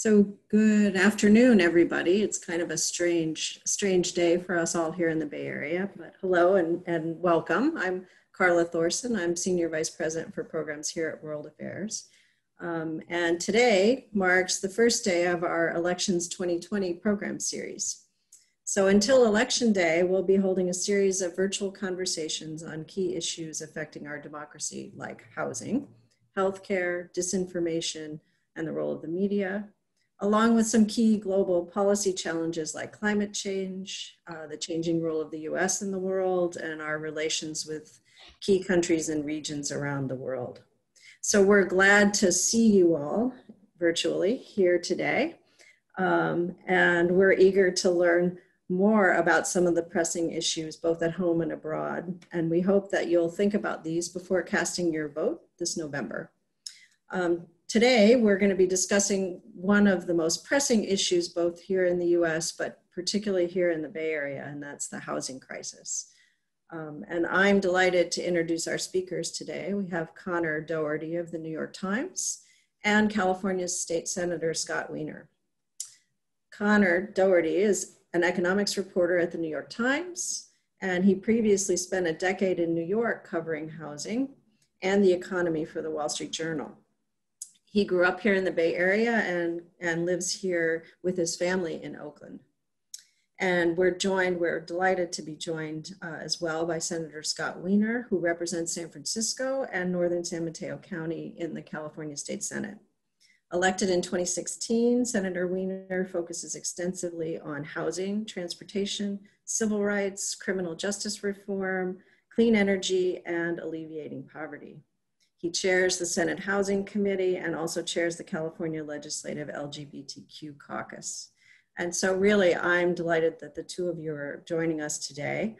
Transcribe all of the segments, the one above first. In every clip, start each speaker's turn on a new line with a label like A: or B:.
A: So good afternoon, everybody. It's kind of a strange, strange day for us all here in the Bay Area, but hello and, and welcome. I'm Carla Thorson. I'm Senior Vice President for Programs here at World Affairs. Um, and today marks the first day of our Elections 2020 program series. So until Election Day, we'll be holding a series of virtual conversations on key issues affecting our democracy, like housing, healthcare, disinformation, and the role of the media, along with some key global policy challenges like climate change, uh, the changing role of the US in the world, and our relations with key countries and regions around the world. So we're glad to see you all virtually here today. Um, and we're eager to learn more about some of the pressing issues both at home and abroad. And we hope that you'll think about these before casting your vote this November. Um, Today, we're going to be discussing one of the most pressing issues both here in the US, but particularly here in the Bay Area, and that's the housing crisis. Um, and I'm delighted to introduce our speakers today. We have Conor Dougherty of the New York Times and California's State Senator Scott Wiener. Conor Dougherty is an economics reporter at the New York Times, and he previously spent a decade in New York covering housing and the economy for the Wall Street Journal he grew up here in the Bay Area and, and lives here with his family in Oakland. And we're joined, we're delighted to be joined uh, as well by Senator Scott Wiener, who represents San Francisco and Northern San Mateo County in the California State Senate. Elected in 2016, Senator Wiener focuses extensively on housing, transportation, civil rights, criminal justice reform, clean energy, and alleviating poverty. He chairs the Senate Housing Committee and also chairs the California Legislative LGBTQ Caucus. And so, really, I'm delighted that the two of you are joining us today.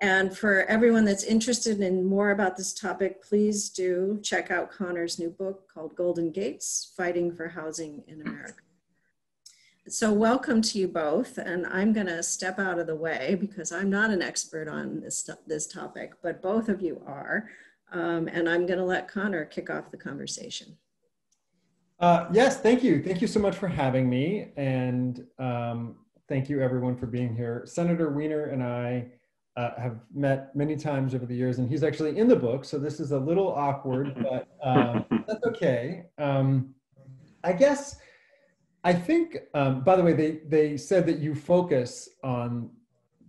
A: And for everyone that's interested in more about this topic, please do check out Conor's new book called Golden Gates Fighting for Housing in America. So, welcome to you both. And I'm going to step out of the way because I'm not an expert on this, this topic, but both of you are. Um, and I'm going to let Conor kick off the conversation.
B: Uh, yes, thank you. Thank you so much for having me. And um, thank you everyone for being here. Senator Wiener and I uh, have met many times over the years, and he's actually in the book. So this is a little awkward, but um, that's okay. Um, I guess, I think, um, by the way, they, they said that you focus on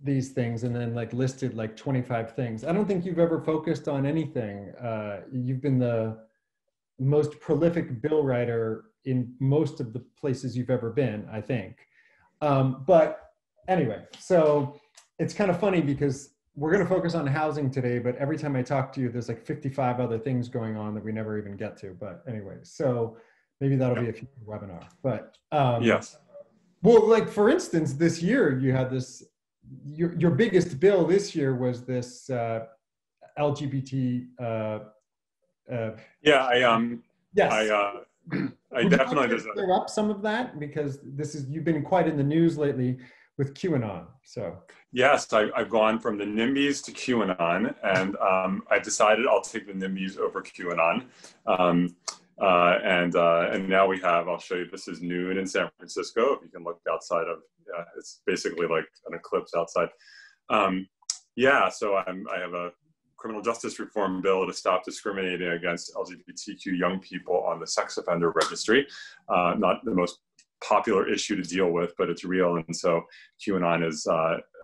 B: these things and then like listed like 25 things. I don't think you've ever focused on anything. Uh, you've been the most prolific bill writer in most of the places you've ever been, I think. Um, but anyway, so it's kind of funny because we're going to focus on housing today, but every time I talk to you, there's like 55 other things going on that we never even get to. But anyway, so maybe that'll be a future webinar. But
C: um, yes.
B: Well, like for instance, this year you had this your, your biggest bill this year was this uh, LGBT. Uh,
C: uh, yeah, I um.
B: Yes.
C: I uh, I definitely
B: just clear up some of that because this is you've been quite in the news lately with QAnon. So
C: yes, I, have gone from the NIMBYs to QAnon, and um, I decided I'll take the NIMBYs over QAnon. Um, uh, and uh, and now we have. I'll show you. This is noon in San Francisco. If you can look outside of, uh, it's basically like an eclipse outside. Um, yeah. So I'm. I have a criminal justice reform bill to stop discriminating against LGBTQ young people on the sex offender registry. Uh, not the most popular issue to deal with, but it's real. And so QAnon is uh,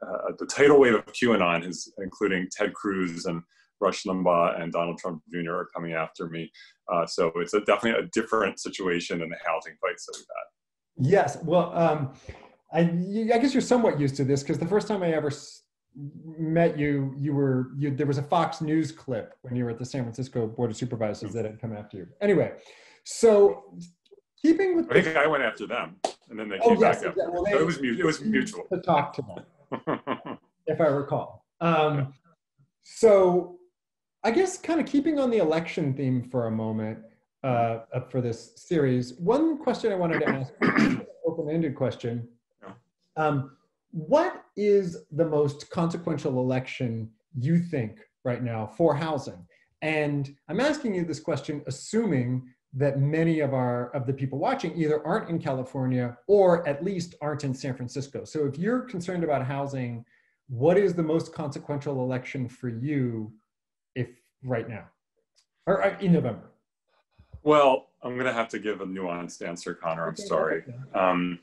C: uh, the tidal wave of QAnon is including Ted Cruz and Rush Limbaugh and Donald Trump Jr. are coming after me. Uh, so it's a, definitely a different situation than the housing fights that we've had.
B: Yes. Well, um, I, I, guess you're somewhat used to this because the first time I ever met you, you were you, there was a Fox News clip when you were at the San Francisco Board of Supervisors that had come after you. Anyway, so keeping with
C: I think I went after them, and then they oh, came yes, back Well, they, so it was it was mutual
B: to talk to them, if I recall. Um, so I guess kind of keeping on the election theme for a moment uh, for this series, one question I wanted to ask, open-ended question. Um, what is the most consequential election you think right now for housing? And I'm asking you this question assuming that many of our of the people watching either aren't in California or at least aren't in San Francisco. So if you're concerned about housing, what is the most consequential election for you if right now or uh, in November?
C: Well, I'm going to have to give a nuanced answer, Conor. I'm sorry. Um,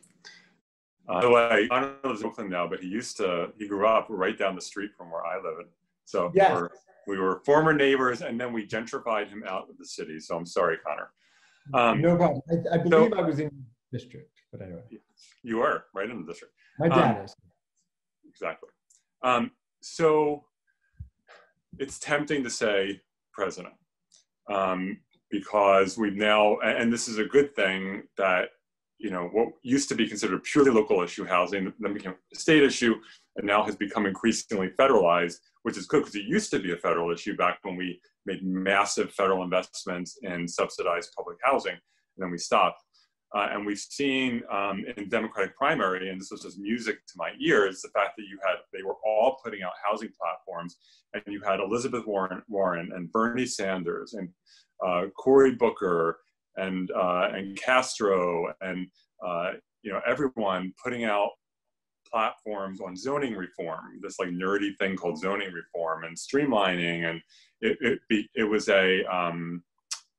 C: uh, by the way, Conor lives in Oakland now, but he used to, he grew up right down the street from where I live. So
B: yes.
C: we're, we were former neighbors and then we gentrified him out of the city. So I'm sorry, Conor.
B: Um, no problem. I, I believe so, I was in district, but anyway.
C: You were right in the district.
B: My dad um, is.
C: Exactly. Um, so it's tempting to say president um, because we've now, and this is a good thing that, you know, what used to be considered purely local issue, housing, then became a state issue, and now has become increasingly federalized, which is good because it used to be a federal issue back when we made massive federal investments in subsidized public housing, and then we stopped. Uh, and we've seen um, in Democratic primary, and this was just music to my ears, the fact that you had they were all putting out housing platforms, and you had Elizabeth Warren, Warren and Bernie Sanders and uh, Cory Booker and uh, and Castro and uh, you know everyone putting out platforms on zoning reform, this like nerdy thing called zoning reform and streamlining, and it it, be, it was a um,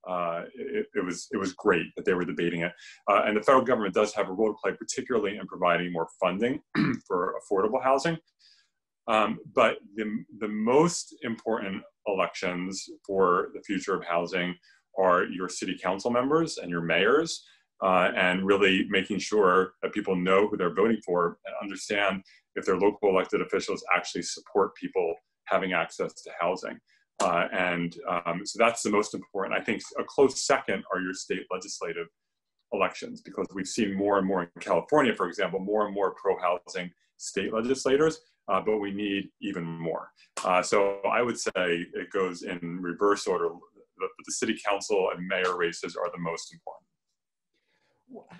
C: uh, it, it, was it was great that they were debating it. Uh, and the federal government does have a role to play, particularly in providing more funding for affordable housing. Um, but the, the most important elections for the future of housing are your city council members and your mayors, uh, and really making sure that people know who they're voting for and understand if their local elected officials actually support people having access to housing. Uh, and um, so that's the most important. I think a close second are your state legislative elections because we've seen more and more in California, for example, more and more pro housing state legislators, uh, but we need even more. Uh, so I would say it goes in reverse order. The, the city council and mayor races are the most important.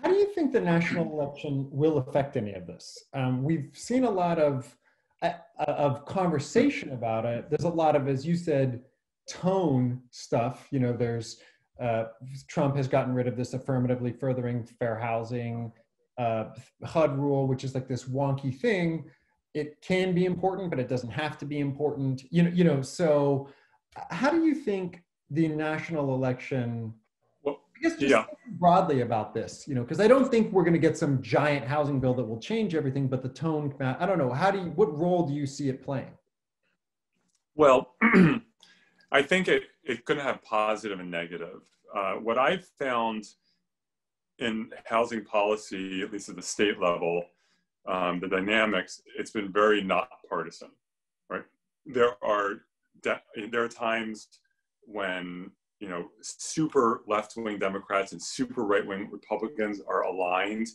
B: How do you think the national election will affect any of this? Um, we've seen a lot of of conversation about it. There's a lot of, as you said, tone stuff. You know, there's uh, Trump has gotten rid of this affirmatively furthering fair housing uh, HUD rule, which is like this wonky thing. It can be important, but it doesn't have to be important. You know, you know. So, how do you think the national election I guess just
C: yeah.
B: broadly about this, you know, because I don't think we're going to get some giant housing bill that will change everything, but the tone, I don't know, how do you, what role do you see it playing?
C: Well, I think it, it's going to have positive and negative. Uh, what I've found in housing policy, at least at the state level, um, the dynamics, it's been very not partisan, right? There are, there are times when you know, super left-wing Democrats and super right-wing Republicans are aligned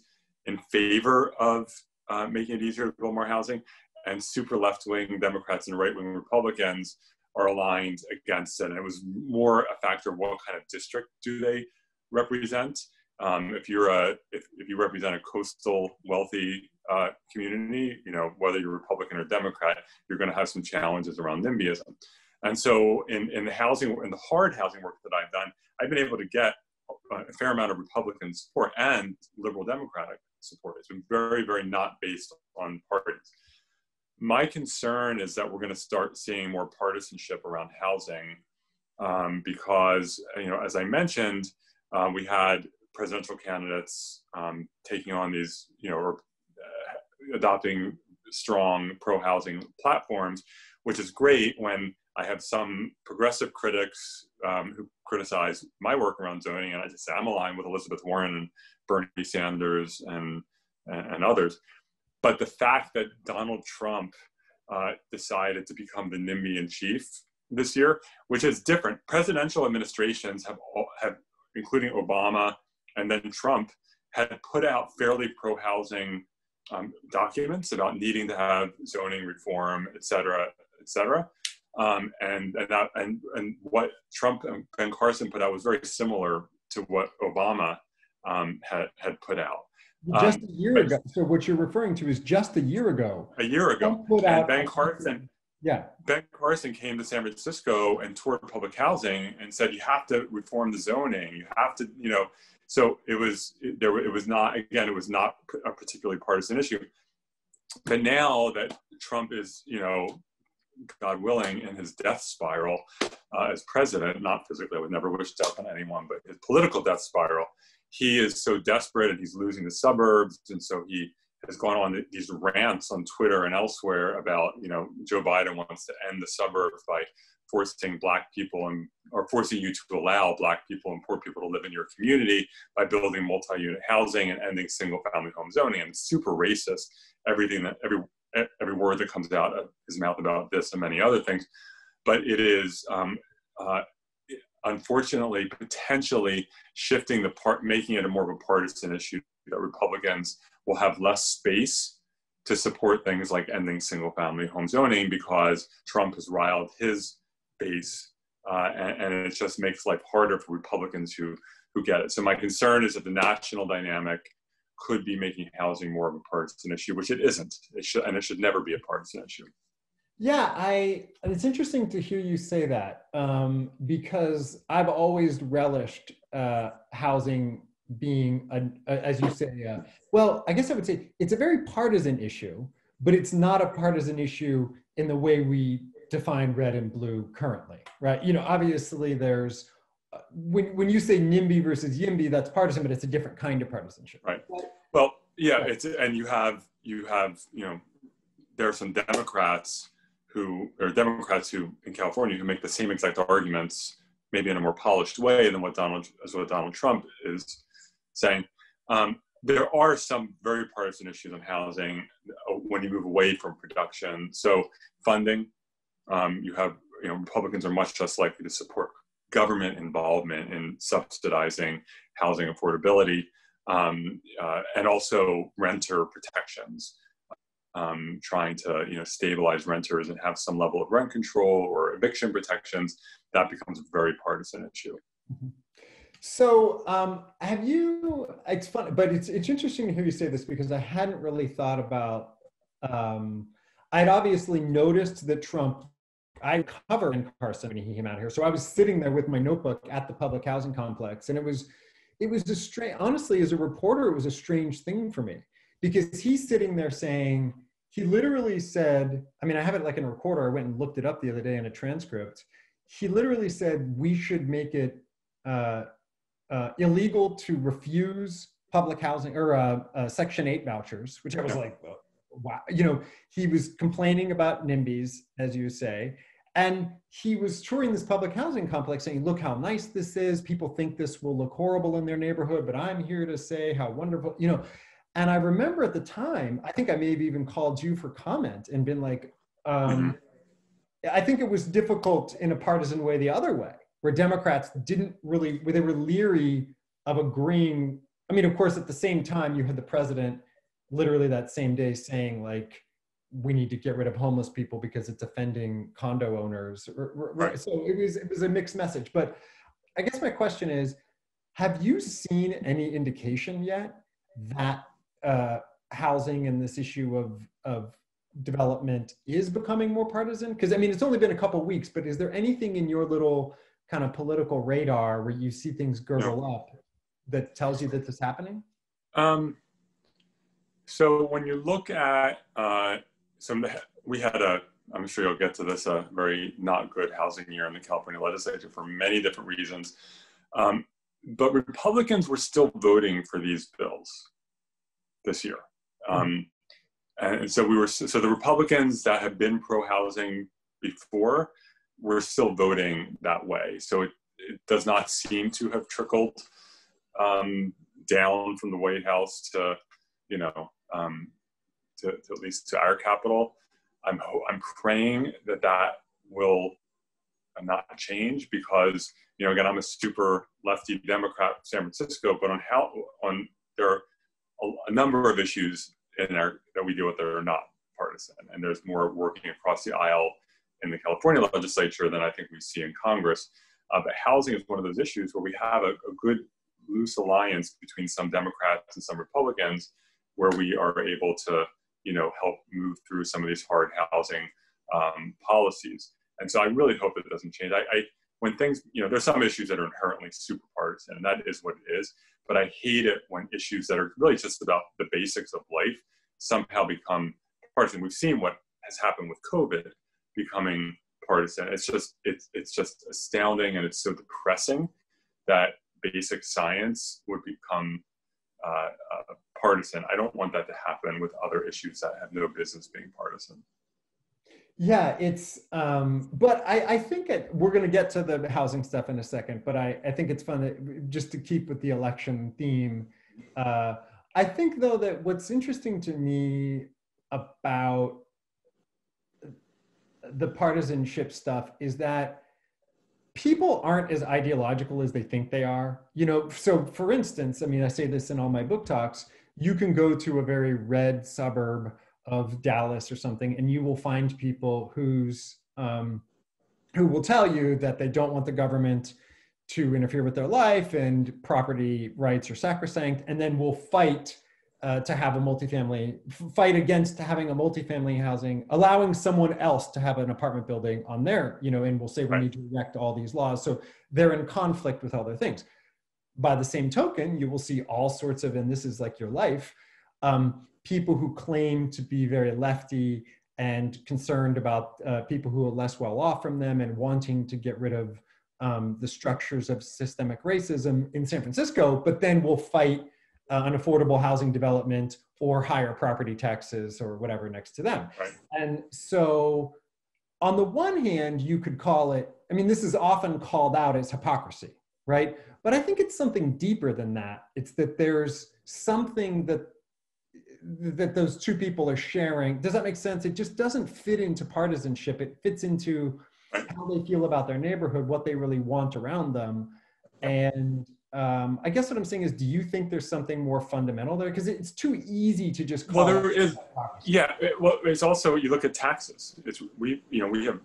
C: in favor of uh, making it easier to build more housing, and super left-wing Democrats and right-wing Republicans are aligned against it. And it was more a factor of what kind of district do they represent. Um, if you're a if, if you represent a coastal wealthy uh, community, you know whether you're Republican or Democrat, you're going to have some challenges around NIMBYism. And so in, in the housing, in the hard housing work that I've done, I've been able to get a fair amount of Republican support and liberal Democratic support. It's been very, very not based on parties. My concern is that we're going to start seeing more partisanship around housing um, because, you know, as I mentioned, uh, we had presidential candidates um, taking on these, you know, or uh, adopting strong pro-housing platforms, which is great when I have some progressive critics um, who criticize my work around zoning, and I just say I'm aligned with Elizabeth Warren and Bernie Sanders and, and, others. But the fact that Donald Trump uh, decided to become the NIMBY in chief this year, which is different. Presidential administrations have, all, have, including Obama and then Trump, had put out fairly pro-housing um, documents about needing to have zoning reform, et cetera, et cetera. Um, and and, that, and and what Trump and Ben Carson put out was very similar to what Obama um, had had put out.
B: Just um, a year ago. So what you're referring to is just a year ago.
C: A year ago. And Ben Carson.
B: Yeah.
C: Ben Carson came to San Francisco and toured public housing and said, you have to reform the zoning. You have to, you know, so it was, it, there, it was not, again, it was not a particularly partisan issue. But now that Trump is, you know, God willing, in his death spiral uh, as president, not physically, I would never wish death on anyone, but his political death spiral, he is so desperate and he's losing the suburbs. And so he has gone on these rants on Twitter and elsewhere about, you know, Joe Biden wants to end the suburbs by forcing black people and or forcing you to allow black people and poor people to live in your community by building multi-unit housing and ending single-family home zoning and super racist. Everything that every every word that comes out of his mouth about this and many other things, but it is um, uh, unfortunately potentially shifting the part, making it a more of a partisan issue that Republicans will have less space to support things like ending single family home zoning because Trump has riled his base uh, and, and, it just makes life harder for Republicans who, who get it. So my concern is that the national dynamic could be making housing more of a partisan issue, which it isn't. It should, and it should never be a partisan issue.
B: Yeah, I. It's interesting to hear you say that um, because I've always relished uh, housing being, a, a, as you say, uh, well, I guess I would say it's a very partisan issue, but it's not a partisan issue in the way we define red and blue currently, right? You know, obviously there's when when you say NIMBY versus YIMBY, that's partisan, but it's a different kind of partisanship.
C: Right. Well, yeah, it's and you have you have you know there are some Democrats who or Democrats who in California who make the same exact arguments, maybe in a more polished way than what Donald as what Donald Trump is saying. Um, there are some very partisan issues on housing uh, when you move away from production. So funding, um, you have you know Republicans are much less likely to support government involvement in subsidizing housing affordability um, uh, and also renter protections. Um, trying to you know stabilize renters and have some level of rent control or eviction protections, that becomes a very partisan issue. Mm-hmm.
B: So um, have you? It's fun, but it's it's interesting to hear you say this because I hadn't really thought about. Um, I'd obviously noticed that Trump I covered in Carson when he came out here. So I was sitting there with my notebook at the public housing complex, and it was, it was a strange. Honestly, as a reporter, it was a strange thing for me because he's sitting there saying he literally said. I mean, I have it like in a recorder. I went and looked it up the other day in a transcript. He literally said we should make it uh, uh, illegal to refuse public housing or uh, uh Section Eight vouchers, which I was like, wow. You know, he was complaining about NIMBYs, as you say and he was touring this public housing complex saying, look how nice this is. People think this will look horrible in their neighborhood, but I'm here to say how wonderful, you know. And I remember at the time, I think I may have even called you for comment and been like, um, mm-hmm. I think it was difficult in a partisan way the other way, where Democrats didn't really, where they were leery of agreeing. I mean, of course, at the same time, you had the president literally that same day saying, like, we need to get rid of homeless people because it's offending condo owners. Right. So it was it was a mixed message. But I guess my question is, have you seen any indication yet that uh, housing and this issue of of development is becoming more partisan? Because I mean, it's only been a couple weeks, but is there anything in your little kind of political radar where you see things gurgle no. up that tells you that this is happening? Um,
C: so when you look at uh, some we had a i'm sure you'll get to this a very not good housing year in the california legislature for many different reasons. Um, but republicans were still voting for these bills this year. Um, and so we were so the republicans that had been pro-housing before were still voting that way. So it, it does not seem to have trickled um, down from the white house to you know um, to, to at least to our capital. I'm I'm praying that that will not change because you know again I'm a super lefty Democrat San Francisco, but on how on there are a, a number of issues in our that we deal with that are not partisan, and there's more working across the aisle in the California legislature than I think we see in Congress. Uh, but housing is one of those issues where we have a, a good loose alliance between some Democrats and some Republicans, where we are able to you know, help move through some of these hard housing um, policies. And so I really hope it doesn't change. I, I, when things, you know, there's some issues that are inherently super partisan, and that is what it is. But I hate it when issues that are really just about the basics of life somehow become partisan. We've seen what has happened with COVID becoming partisan. It's just it's it's just astounding, and it's so depressing that basic science would become uh, uh, partisan. I don't want that to happen with other issues that have no business being partisan.
B: Yeah, it's, um, but I, I think it, we're going to get to the housing stuff in a second, but I, I think it's fun that just to keep with the election theme. Uh, I think though that what's interesting to me about the partisanship stuff is that people aren't as ideological as they think they are. You know, so for instance, I mean, I say this in all my book talks, you can go to a very red suburb of Dallas or something, and you will find people who's um, who will tell you that they don't want the government to interfere with their life and property rights are sacrosanct, and then will fight uh, to have a multifamily fight against having a multifamily housing, allowing someone else to have an apartment building on their, you know, and we'll say we right. need to erect all these laws. So they're in conflict with other things. By the same token, you will see all sorts of, and this is like your life, um, people who claim to be very lefty and concerned about uh, people who are less well off from them and wanting to get rid of um, the structures of systemic racism in San Francisco, but then will fight uh, an affordable housing development or higher property taxes or whatever next to them. Right. And so, on the one hand, you could call it, I mean, this is often called out as hypocrisy, right? But I think it's something deeper than that. It's that there's something that that those two people are sharing. Does that make sense? It just doesn't fit into partisanship. It fits into how they feel about their neighborhood, what they really want around them. And um, I guess what I'm saying is, do you think there's something more fundamental there? Because it's too easy to just
C: well, there is. Yeah, it, well, it's also you look at taxes. It's we, you know, we have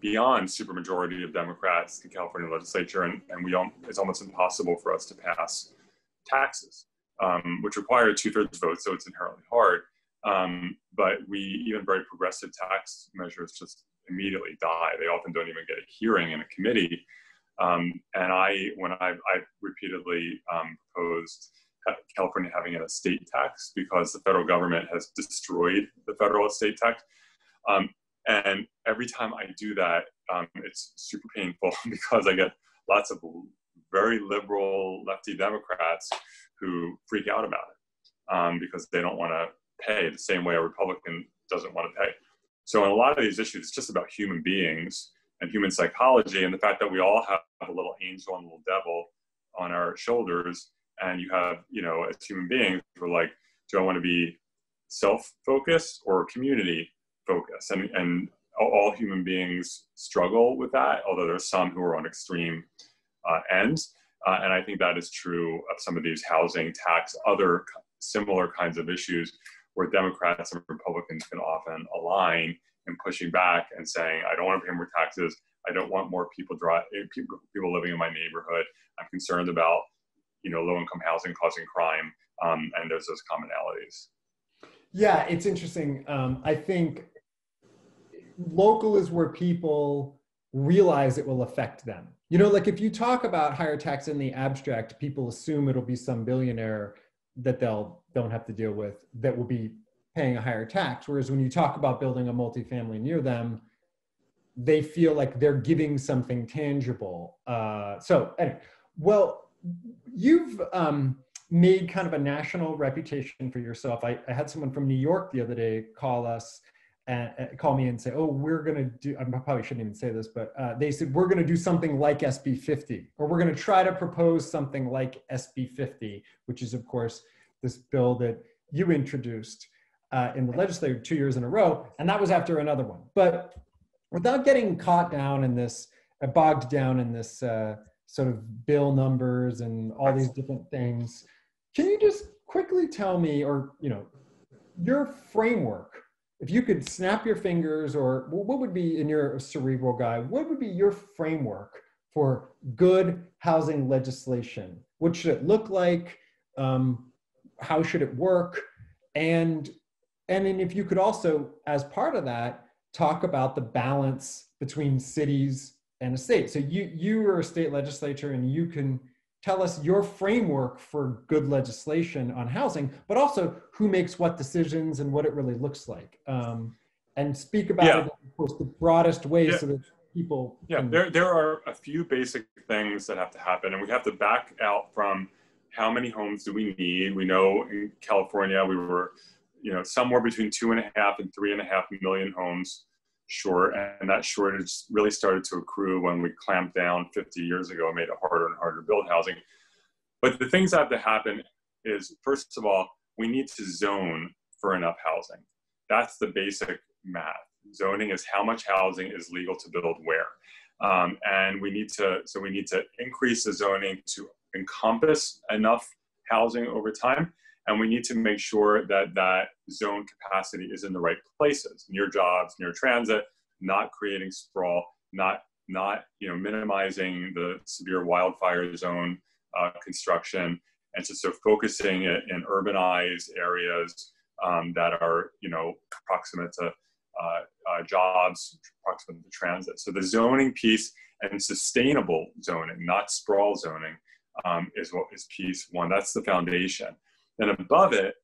C: beyond supermajority of Democrats in California legislature, and, and we don't. It's almost impossible for us to pass taxes, um, which require two-thirds vote, so it's inherently hard. Um, but we even very progressive tax measures just immediately die. They often don't even get a hearing in a committee. Um, and I, when I've, I've repeatedly um, proposed California having an estate tax because the federal government has destroyed the federal estate tax. Um, and every time I do that, um, it's super painful because I get lots of very liberal lefty Democrats who freak out about it um, because they don't want to pay the same way a Republican doesn't want to pay. So in a lot of these issues, it's just about human beings and human psychology and the fact that we all have a little angel and a little devil on our shoulders and you have you know as human beings we're like do i want to be self-focused or community focused and and all human beings struggle with that although there's some who are on extreme uh, ends uh, and i think that is true of some of these housing tax other similar kinds of issues where democrats and republicans can often align in pushing back and saying i don't want to pay more taxes I don't want more people drive eh, people people living in my neighborhood. I'm concerned about you know low income housing causing crime, um, and there's those commonalities.
B: Yeah, it's interesting. Um, I think local is where people realize it will affect them. You know, like if you talk about higher tax in the abstract, people assume it'll be some billionaire that they'll don't have to deal with that will be paying a higher tax. Whereas when you talk about building a multifamily near them, they feel like they're giving something tangible. Uh, so anyway, well, you've um, made kind of a national reputation for yourself. I, I, had someone from New York the other day call us and uh, call me and say, "Oh, we're going to do." I probably shouldn't even say this, but uh, they said we're going to do something like SB 50, or we're going to try to propose something like SB 50, which is, of course, this bill that you introduced uh, in the legislature two years in a row, and that was after another one. But without getting caught down in this, uh, bogged down in this uh, sort of bill numbers and all these different things, can you just quickly tell me, or you know, your framework? If you could snap your fingers, or what would be in your cerebral guy? What would be your framework for good housing legislation? What should it look like? Um, how should it work? And and then if you could also, as part of that, talk about the balance between cities and a state. So you you are a state legislature and you can tell us your framework for good legislation on housing, but also who makes what decisions and what it really looks like. Um, and speak about
C: Yeah.
B: it in of course, the broadest way
C: Yeah.
B: so that people
C: Yeah,
B: can-
C: there, there are a few basic things that have to happen, and we have to back out from how many homes do we need. We know in California we were, you know, somewhere between two and a half and three and a half million homes short, and that shortage really started to accrue when we clamped down 50 years ago and made it harder and harder to build housing. But the things that have to happen is, first of all, we need to zone for enough housing. That's the basic math. Zoning is how much housing is legal to build where. Um, and we need to, so we need to increase the zoning to encompass enough housing over time. And we need to make sure that that zone capacity is in the right places, near jobs, near transit, not creating sprawl, not, not, you know, minimizing the severe wildfire zone uh, construction, and just so focusing it in urbanized areas um, that are, you know, proximate to uh, uh, jobs, proximate to transit. So the zoning piece and sustainable zoning, not sprawl zoning, um, is what is piece one. That's the foundation. Then above it,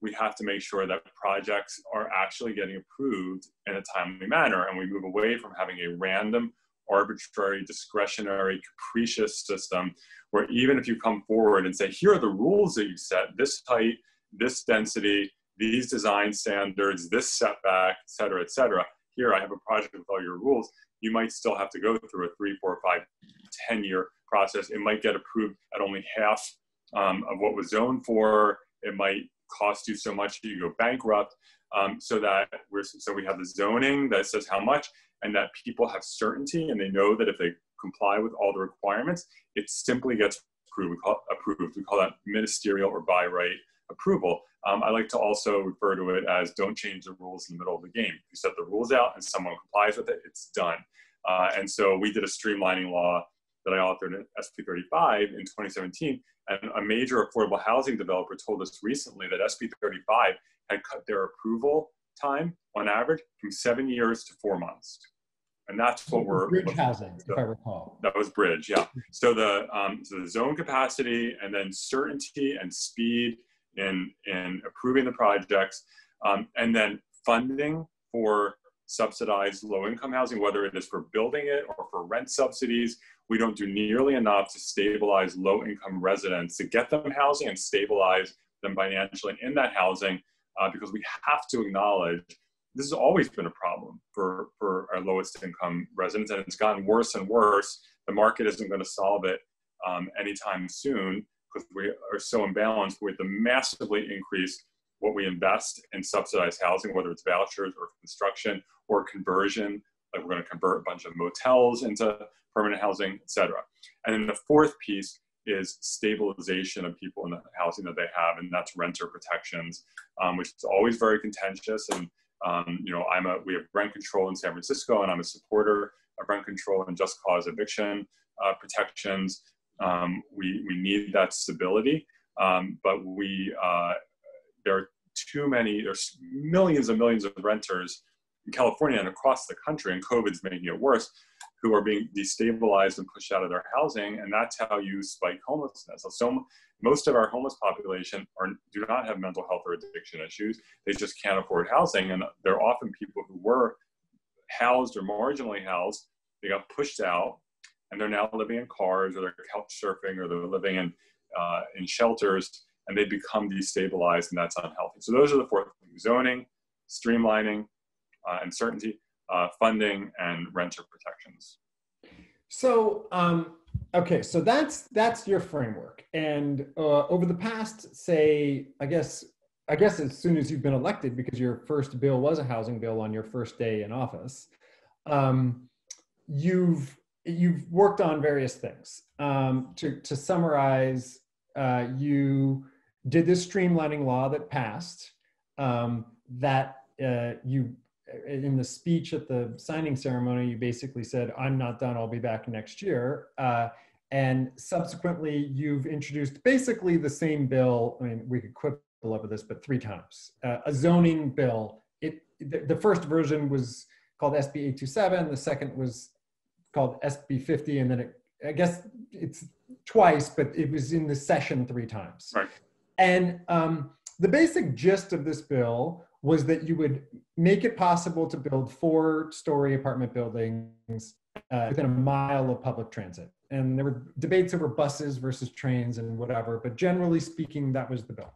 C: we have to make sure that projects are actually getting approved in a timely manner, and we move away from having a random, arbitrary, discretionary, capricious system where even if you come forward and say, here are the rules that you set, this height, this density, these design standards, this setback, et cetera, et cetera. Here, I have a project with all your rules. You might still have to go through a three, four, five, 10 year process. It might get approved at only half um, of what was zoned for. It might cost you so much that you go bankrupt. Um, so that we're so we have the zoning that says how much, and that people have certainty and they know that if they comply with all the requirements, it simply gets approved. We call, approved. We call that ministerial or by right approval. Um, I like to also refer to it as don't change the rules in the middle of the game. You set the rules out and someone complies with it, it's done. Uh, and so we did a streamlining law that I authored in SB 35 in 2017. And a major affordable housing developer told us recently that SB 35 had cut their approval time on average from seven years to four months. And that's what we're
B: bridge housing, if I recall.
C: that was bridge, yeah. So the um, so the zone capacity and then certainty and speed in in approving the projects, um, and then funding for subsidized low income housing, whether it is for building it or for rent subsidies. We don't do nearly enough to stabilize low income residents to get them housing and stabilize them financially in that housing, uh, because we have to acknowledge this has always been a problem for, for our lowest income residents, and it's gotten worse and worse. The market isn't going to solve it um, anytime soon because we are so imbalanced. with the massively increase what we invest in subsidized housing, whether it's vouchers or construction or conversion. Like we're going to convert a bunch of motels into permanent housing, et cetera. And then the fourth piece is stabilization of people in the housing that they have, and that's renter protections, um, which is always very contentious and um, you know, I'm a, we have rent control in San Francisco and I'm a supporter of rent control and just cause eviction uh, protections. Um, we, we need that stability, um, but we, uh, there too many, there's millions and millions of renters in California and across the country, and COVID's making it worse, who are being destabilized and pushed out of their housing, and that's how you spike homelessness. So, most of our homeless population are, do not have mental health or addiction issues. They just can't afford housing, and they're often people who were housed or marginally housed. They got pushed out, and they're now living in cars, or they're couch surfing, or they're living in uh, in shelters, and they become destabilized, and that's unhealthy. So those are the four things: zoning, streamlining, uh, and certainty, uh, funding, and renter protections.
B: So, um, okay, so that's that's your framework, and uh, over the past, say, I guess, I guess as soon as you've been elected, because your first bill was a housing bill on your first day in office, um, you've you've worked on various things. Um, to to summarize, uh, you did this streamlining law that passed. Um, that uh, you in the speech at the signing ceremony, you basically said, I'm not done, I'll be back next year. Uh, and subsequently, you've introduced basically the same bill. I mean, we could quibble over this, but three times. Uh, a zoning bill. It the, the first version was called SB 827. The second was called SB 50, and then it, I guess it's twice, but it was in the session three times.
C: Right.
B: And um, the basic gist of this bill was that you would make it possible to build four-story apartment buildings uh, within a mile of public transit. And there were debates over buses versus trains and whatever, but generally speaking, that was the bill.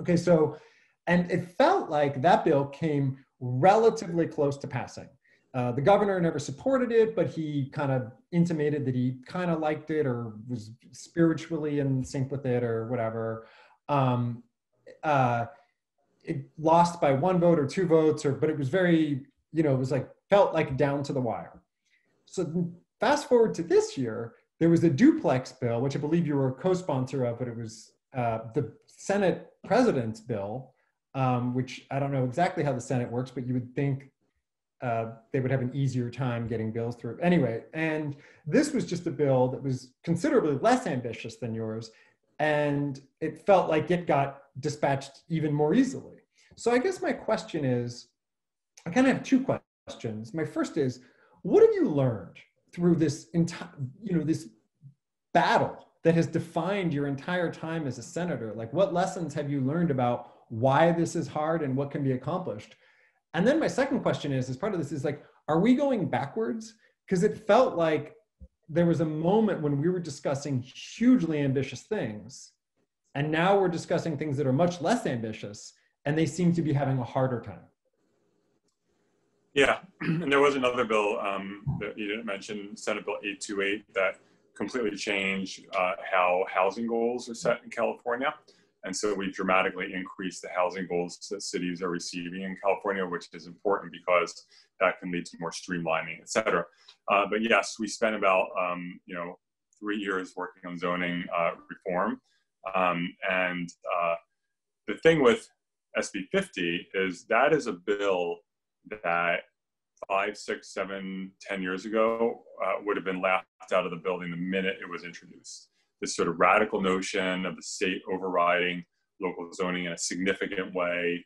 B: Okay, so, and it felt like that bill came relatively close to passing. Uh, the governor never supported it, but he kind of intimated that he kind of liked it or was spiritually in sync with it or whatever. Um, uh, it lost by one vote or two votes, or but it was very, you know, it was like felt like down to the wire. So fast forward to this year, there was a duplex bill, which I believe you were a co-sponsor of, but it was uh, the Senate President's bill, um, which I don't know exactly how the Senate works, but you would think uh, they would have an easier time getting bills through. Anyway, and this was just a bill that was considerably less ambitious than yours, and it felt like it got dispatched even more easily. So I guess my question is, I kind of have two questions. My first is, what have you learned through this entire, you know, this battle that has defined your entire time as a senator? Like, what lessons have you learned about why this is hard and what can be accomplished? And then my second question is, as part of this, is like, are we going backwards? Because it felt like there was a moment when we were discussing hugely ambitious things, and now we're discussing things that are much less ambitious, and they seem to be having a harder time.
C: Yeah, and there was another bill um, that you didn't mention, Senate Bill 828, that completely changed uh, how housing goals are set in California. And so we dramatically increased the housing goals that cities are receiving in California, which is important because that can lead to more streamlining, et cetera. Uh, but yes, we spent about, um, you know, three years working on zoning uh, reform. Um, and uh, the thing with SB 50 is that is a bill that five, six, seven, ten years ago uh, would have been laughed out of the building the minute it was introduced. This sort of radical notion of the state overriding local zoning in a significant way,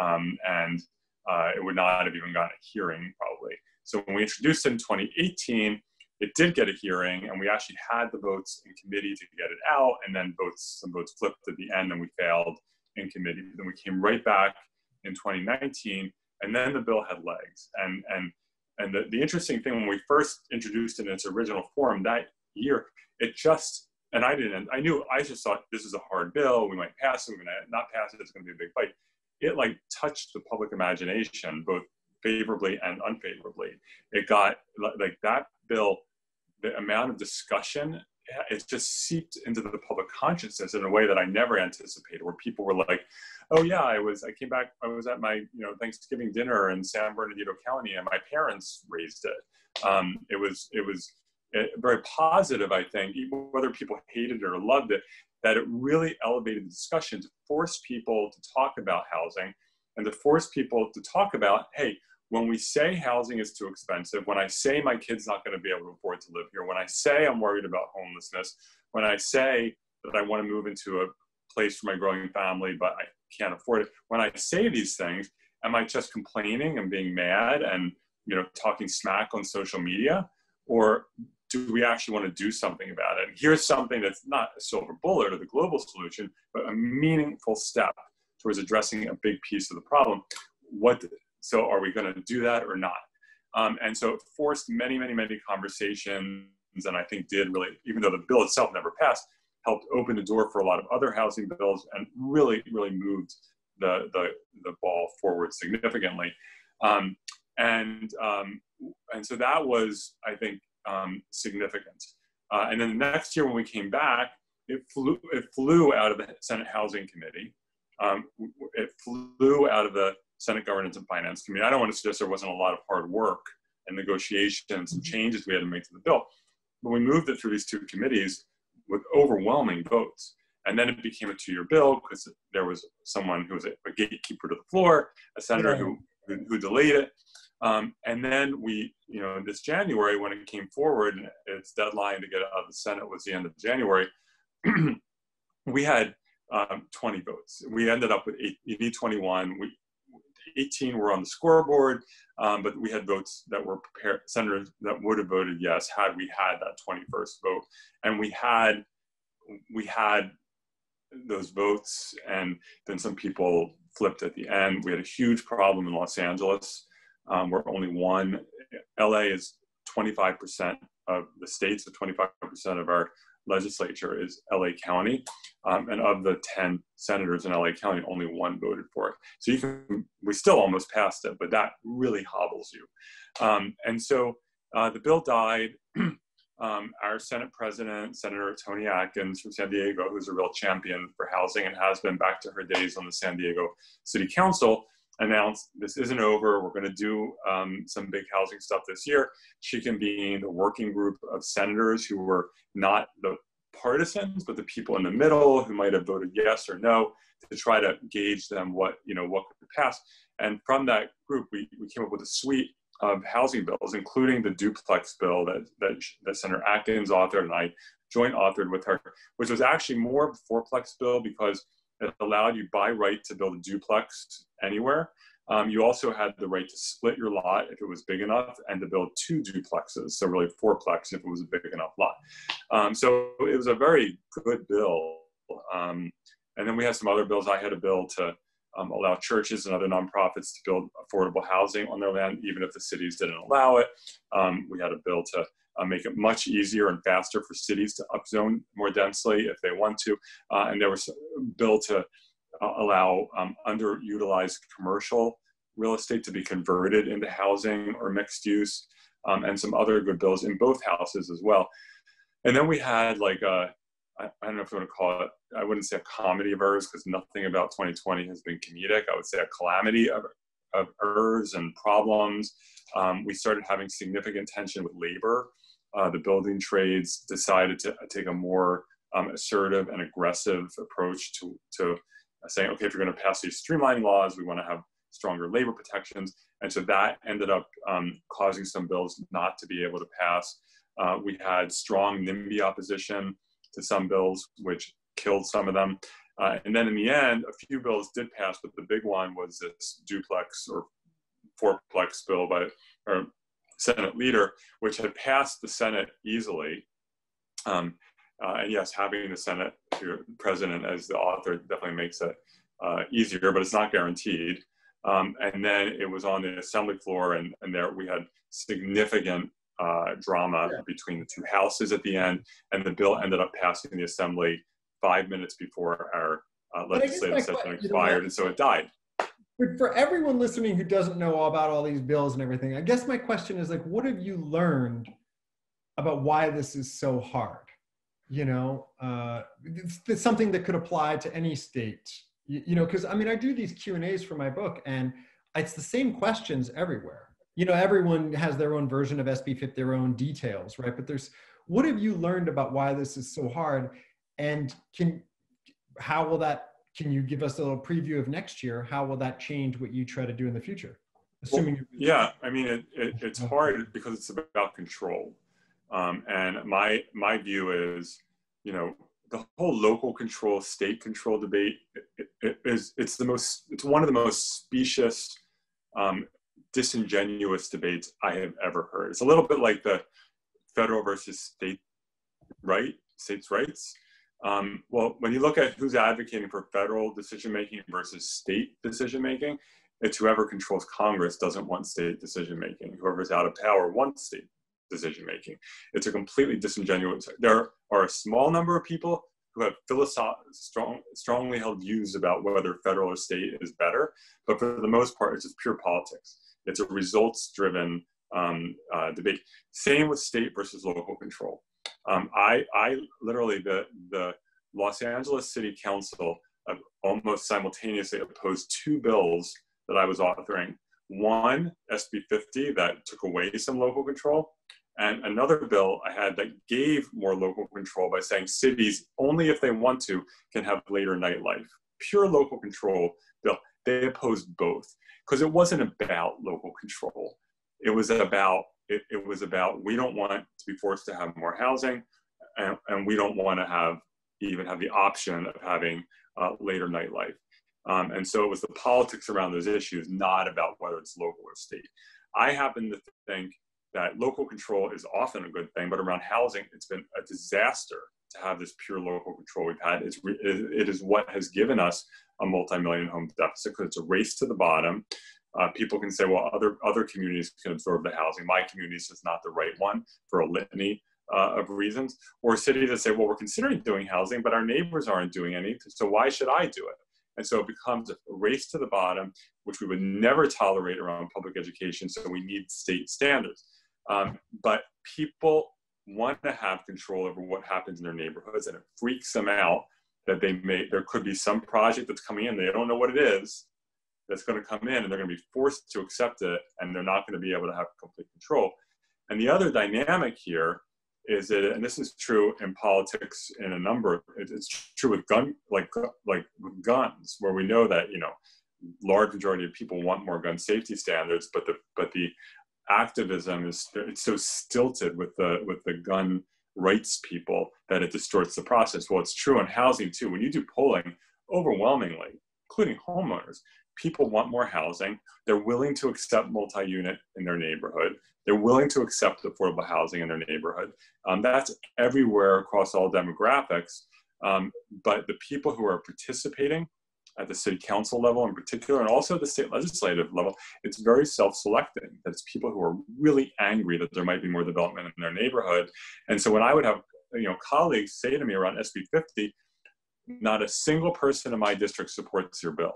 C: um, and uh, it would not have even gotten a hearing probably. So when we introduced it in 2018, it did get a hearing, and we actually had the votes in committee to get it out, and then votes some votes flipped at the end, and we failed in committee. Then we came right back in 2019 and then the bill had legs. And and and the, the interesting thing when we first introduced it in its original form that year, it just and I didn't I knew I just thought this is a hard bill. We might pass it, we might not pass it, it's gonna be a big fight. It like touched the public imagination, both favorably and unfavorably. It got like that bill, the amount of discussion it just seeped into the public consciousness in a way that I never anticipated, where people were like, "Oh yeah, I was. I came back. I was at my you know Thanksgiving dinner in San Bernardino County, and my parents raised it. Um, it was it was eh, Eh, very positive, I think, whether people hated it or loved it, that it really elevated the discussion to force people to talk about housing and to force people to talk about, hey, when we say housing is too expensive, when I say my kid's not going to be able to afford to live here, when I say I'm worried about homelessness, when I say that I want to move into a place for my growing family, but I can't afford it, when I say these things, am I just complaining and being mad and you know talking smack on social media, or do we actually want to do something about it? And here's something that's not a silver bullet or the global solution, but a meaningful step towards addressing a big piece of the problem. What so are we going to do that or not? Um, and so it forced many, many, many conversations, and I think did really, even though the bill itself never passed, helped open the door for a lot of other housing bills and really, really moved the, the, the ball forward significantly. Um, and, um, and so that was, I think, um, significant. Uh, and then the next year when we came back, it flew, it flew out of the Senate Housing Committee. Um, it flew out of the Senate Governance and Finance Committee. I don't want to suggest there wasn't a lot of hard work and negotiations and mm-hmm. changes we had to make to the bill, but we moved it through these two committees with overwhelming votes. And then it became a two-year bill because there was someone who was a, gatekeeper to the floor, a senator who, who delayed it. Um, and then we, you know, this January when it came forward, its deadline to get out of the Senate was the end of January. we had um, 20 votes. We ended up with eight, you need 21. We 18 were on the scoreboard, um, but we had votes that were prepared, senators that would have voted yes had we had that 21st vote. And we had, we had those votes and then some people flipped at the end. We had a huge problem in Los Angeles um, where only one, LA is 25% of the states, so 25% of our legislature is LA County. Um, and of the 10 senators in LA County, only one voted for it. So you can, we still almost passed it, but that really hobbles you. Um, and so uh, the bill died. um, our Senate President, Senator Toni Atkins from San Diego, who's a real champion for housing and has been back to her days on the San Diego City Council, announced this isn't over. We're going to do um, some big housing stuff this year. She convened a working group of senators who were not the partisans, but the people in the middle who might have voted yes or no to try to gauge them what you know what could pass. And from that group, we, we came up with a suite of housing bills, including the duplex bill that, that, that Senator Atkins authored and I joint authored with her, which was actually more of a fourplex bill because it allowed you by right to build a duplex anywhere. Um, you also had the right to split your lot if it was big enough and to build two duplexes, so really fourplex if it was a big enough lot. Um, so it was a very good bill. Um, and then we had some other bills. I had a bill to um, allow churches and other nonprofits to build affordable housing on their land, even if the cities didn't allow it. Um, we had a bill to uh, make it much easier and faster for cities to upzone more densely if they want to. Uh, and there was a bill to uh, allow um, underutilized commercial real estate to be converted into housing or mixed use, um, and some other good bills in both houses as well. And then we had like a I, I don't know if you want to call it, I wouldn't say a comedy of errors because nothing about 2020 has been comedic. I would say a calamity of, of errors and problems. Um, we started having significant tension with labor. Uh, the building trades decided to take a more um, assertive and aggressive approach to, to saying, okay, if you're going to pass these streamlining laws, we want to have stronger labor protections. And so that ended up um, causing some bills not to be able to pass. Uh, we had strong NIMBY opposition to some bills, which killed some of them. Uh, and then in the end, a few bills did pass, but the big one was this duplex or fourplex bill by our Senate leader, which had passed the Senate easily. Um, uh, and yes, having the Senate president as the author definitely makes it uh, easier, but it's not guaranteed. Um, and then it was on the assembly floor, and, and there we had significant uh, drama yeah. between the two houses at the end, and the bill ended up passing the assembly five minutes before our uh, legislative session expired, and so it died.
B: For everyone listening who doesn't know all about all these bills and everything, I guess my question is like, what have you learned about why this is so hard? You know, uh, it's, it's something that could apply to any state. You, you know, because I mean, I do these Q and A's for my book, and it's the same questions everywhere you know everyone has their own version of SB fit their own details right but there's what have you learned about why this is so hard and can how will that can you give us a little preview of next year? How will that change what you try to do in the future?
C: Assuming well, yeah i mean it, it, it's hard because it's about control. Um, and my my view is you know the whole local control state control debate it, it is it's the most it's one of the most specious um, disingenuous debates I have ever heard. It's a little bit like the federal versus state right, states' rights. Um, well, when you look at who's advocating for federal decision making versus state decision making, it's whoever controls Congress doesn't want state decision making. Whoever's out of power wants state decision making. It's a completely disingenuous. There are a small number of people who have philosoph- strong, strongly held views about whether federal or state is better, but for the most part, it's just pure politics. It's a results driven um, uh, debate. Same with state versus local control. Um, I, I literally, the, the Los Angeles City Council uh, almost simultaneously opposed two bills that I was authoring. One, SB 50, that took away some local control, and another bill I had that gave more local control by saying cities, only if they want to, can have later nightlife. Pure local control bill. They opposed both because it wasn't about local control. It was about it, it, was about we don't want to be forced to have more housing, and, and we don't want to have even have the option of having uh, later nightlife. Um, and so it was the politics around those issues, not about whether it's local or state. I happen to think that local control is often a good thing, but around housing, it's been a disaster to have this pure local control we've had. It's, it is what has given us a multi-million home deficit because it's a race to the bottom. Uh, people can say, well, other other communities can absorb the housing. My community is just not the right one for a litany uh, of reasons. Or cities that say, well, we're considering doing housing, but our neighbors aren't doing any, so why should I do it? And so it becomes a race to the bottom, which we would never tolerate around public education. So we need state standards. Um, but people want to have control over what happens in their neighborhoods, and it freaks them out that they may there could be some project that's coming in they don't know what it is that's going to come in and they're going to be forced to accept it and they're not going to be able to have complete control and the other dynamic here is that and this is true in politics in a number it's true with gun like like with guns where we know that you know large majority of people want more gun safety standards but the but the activism is it's so stilted with the with the gun rights people that it distorts the process. Well, it's true in housing too. When you do polling, overwhelmingly, including homeowners, people want more housing. They're willing to accept multi-unit in their neighborhood. They're willing to accept affordable housing in their neighborhood. Um, that's everywhere across all demographics. Um, but the people who are participating at the city council level in particular, and also the state legislative level, it's very self-selecting. That's people who are really angry that there might be more development in their neighborhood. And so when I would have you know colleagues say to me around SB 50, not a single person in my district supports your bill.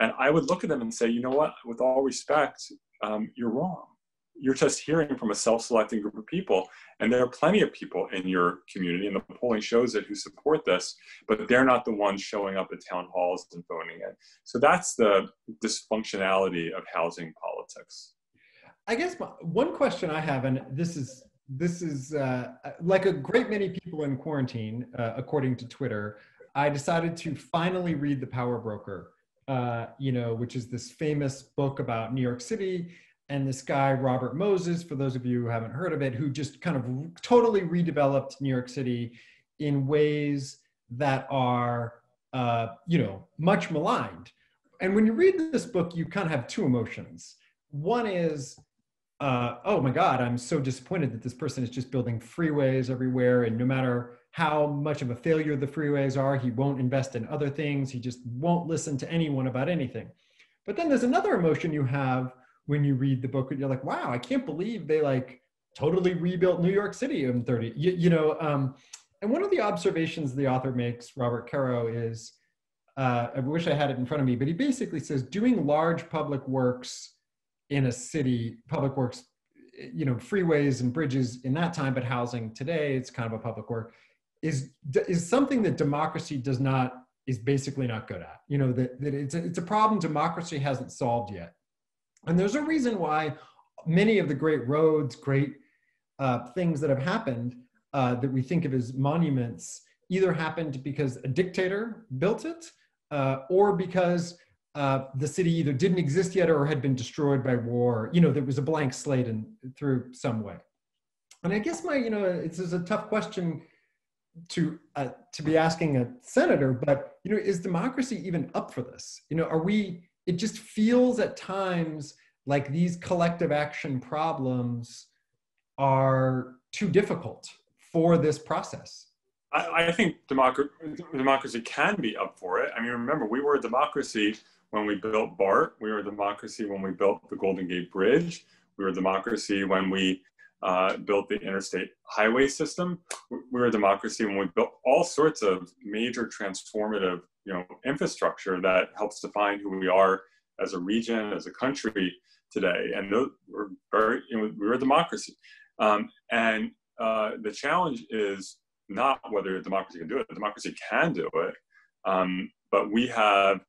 C: And I would look at them and say, you know what, with all respect, um, you're wrong. You're just hearing from a self-selecting group of people and there are plenty of people in your community and the polling shows it who support this but they're not the ones showing up at town halls and voting in. So that's the dysfunctionality of housing politics.
B: I guess one question i have and this is this is uh, like a great many people in quarantine uh, according to twitter i decided to finally read the power broker uh, you know which is this famous book about new york city and this guy Robert Moses, for those of you who haven't heard of it, who just kind of totally redeveloped New York City in ways that are, uh, you know, much maligned. And when you read this book, you kind of have two emotions. One is, uh, oh my God, I'm so disappointed that this person is just building freeways everywhere, and no matter how much of a failure the freeways are, he won't invest in other things. He just won't listen to anyone about anything. But then there's another emotion you have when you read the book and you're like, wow, I can't believe they like totally rebuilt New York City in 30, you, you know. Um, and one of the observations the author makes, Robert Caro, is uh, I wish I had it in front of me, but he basically says doing large public works in a city, public works, you know, freeways and bridges in that time, but housing today, it's kind of a public work, is is something that democracy does not is basically not good at. You know that, that it's a, it's a problem democracy hasn't solved yet. And there's a reason why many of the great roads, great uh, things that have happened uh, that we think of as monuments either happened because a dictator built it uh, or because uh, the city either didn't exist yet or had been destroyed by war. You know, there was a blank slate in, through some way. And I guess my, you know, it's, a tough question to uh, to be asking a senator, but you know, is democracy even up for this? You know, are we it just feels at times like these collective action problems are too difficult for this process.
C: I, I think democracy, democracy can be up for it. I mean, remember, we were a democracy when we built BART. We were a democracy when we built the Golden Gate Bridge. We were a democracy when we uh, built the interstate highway system. We were a democracy when we built all sorts of major transformative you know, infrastructure that helps define who we are as a region, as a country today. And those, we're very, you know, we're a democracy. Um, and uh, the challenge is not whether a democracy can do it. A democracy can do it, um, but we have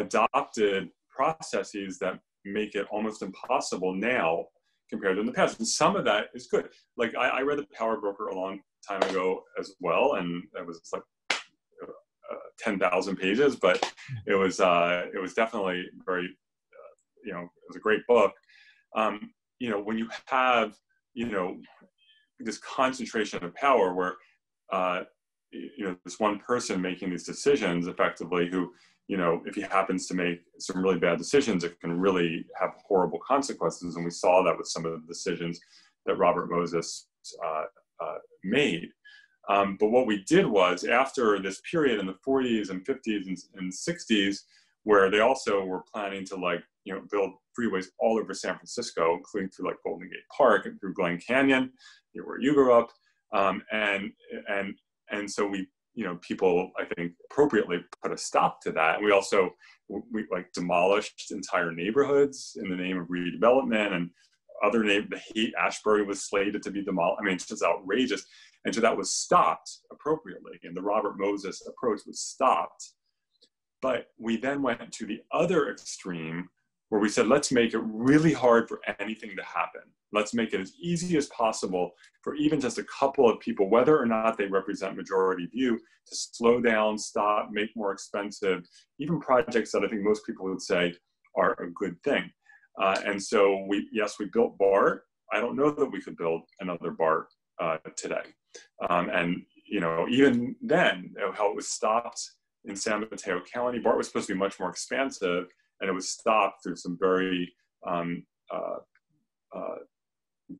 C: adopted processes that make it almost impossible now compared to in the past. And some of that is good. Like I, I read The Power Broker a long time ago as well, and it was like uh, 10,000 pages, but it was, uh, it was definitely very, uh, you know, it was a great book. Um, you know, when you have, you know, this concentration of power where, uh, you know, this one person making these decisions effectively who you know, if he happens to make some really bad decisions, it can really have horrible consequences. And we saw that with some of the decisions that Robert Moses uh, uh, made. Um, but what we did was after this period in the 40s and 50s and, and 60s, where they also were planning to like, you know, build freeways all over San Francisco, including through like Golden Gate Park and through Glen Canyon, where you grew up. Um, and, and, and so we you know, people I think appropriately put a stop to that. And we also we like demolished entire neighborhoods in the name of redevelopment and other name the Haight Ashbury was slated to be demolished. I mean, it's just outrageous. And so that was stopped appropriately. And the Robert Moses approach was stopped. But we then went to the other extreme where we said, let's make it really hard for anything to happen. Let's make it as easy as possible for even just a couple of people, whether or not they represent majority view, to slow down, stop, make more expensive, even projects that I think most people would say are a good thing. Uh, and so we, yes, we built BART. I don't know that we could build another BART uh, today. Um, and, you know, even then, how it was stopped in San Mateo County, BART was supposed to be much more expansive and it was stopped through some very um, uh, uh,